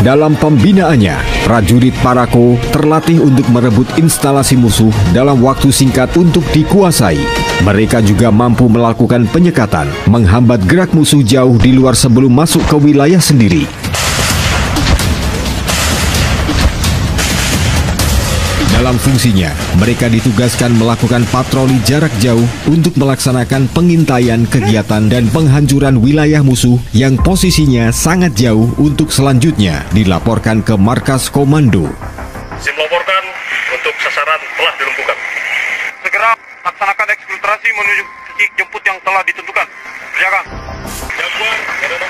Dalam pembinaannya, prajurit Parako terlatih untuk merebut instalasi musuh dalam waktu singkat untuk dikuasai. Mereka juga mampu melakukan penyekatan, menghambat gerak musuh jauh di luar sebelum masuk ke wilayah sendiri. Dalam fungsinya, mereka ditugaskan melakukan patroli jarak jauh untuk melaksanakan pengintaian kegiatan dan penghancuran wilayah musuh yang posisinya sangat jauh untuk selanjutnya dilaporkan ke markas komando. SIM laporkan untuk sasaran telah dilumpuhkan. Segera laksanakan eksfiltrasi menuju titik jemput yang telah ditentukan. Berjaga. Jaguar, ada.